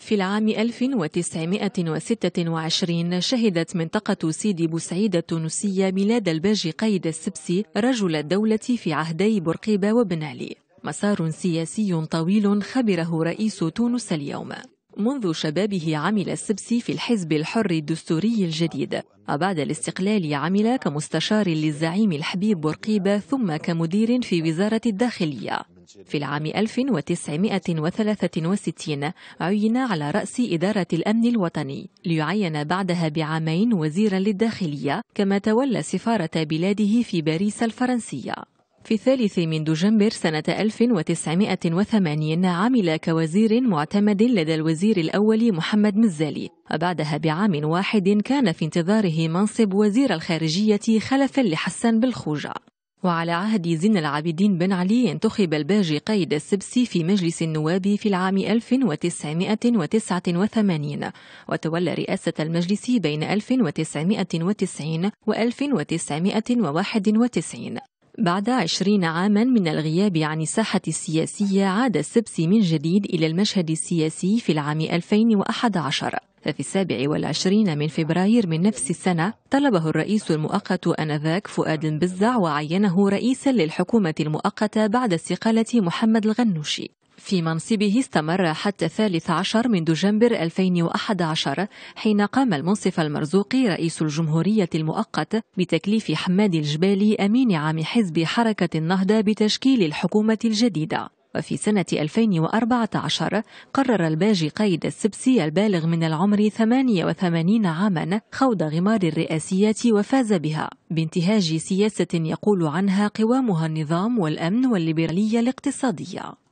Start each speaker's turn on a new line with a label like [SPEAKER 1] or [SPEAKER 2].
[SPEAKER 1] في العام 1926 شهدت منطقة سيدي بوسعيد التونسية ميلاد الباجي قائد السبسي رجل الدولة في عهدي بورقيبة وبن علي. مسار سياسي طويل خبره رئيس تونس اليوم. منذ شبابه عمل السبسي في الحزب الحر الدستوري الجديد. وبعد الاستقلال عمل كمستشار للزعيم الحبيب بورقيبة ثم كمدير في وزارة الداخلية. في العام 1963 عين على رأس إدارة الأمن الوطني ليعين بعدها بعامين وزيرا للداخلية كما تولى سفارة بلاده في باريس الفرنسية. في الثالث من دجنبر سنة 1980 عمل كوزير معتمد لدى الوزير الأول محمد مزالي. وبعدها بعام واحد كان في انتظاره منصب وزير الخارجية خلفا لحسن بالخوجة. وعلى عهد زين العابدين بن علي انتخب الباجي قيد السبسي في مجلس النواب في العام 1989 وتولى رئاسة المجلس بين 1990 و 1991 بعد عشرين عاما من الغياب عن الساحة السياسية عاد السبسي من جديد إلى المشهد السياسي في العام 2011 ففي السابع والعشرين من فبراير من نفس السنة طلبه الرئيس المؤقت آنذاك فؤاد البزع وعينه رئيسا للحكومة المؤقتة بعد استقالة محمد الغنوشي. في منصبه استمر حتى الثالث عشر من دجنبر 2011 حين قام المنصف المرزوقي رئيس الجمهورية المؤقت بتكليف حماد الجبالي أمين عام حزب حركة النهضة بتشكيل الحكومة الجديدة. وفي سنة 2014 قرر الباجي قيد السبسي البالغ من العمر 88 عاما خوض غمار الرئاسيات وفاز بها. بانتهاج سياسة يقول عنها قوامها النظام والأمن والليبرالية الاقتصادية.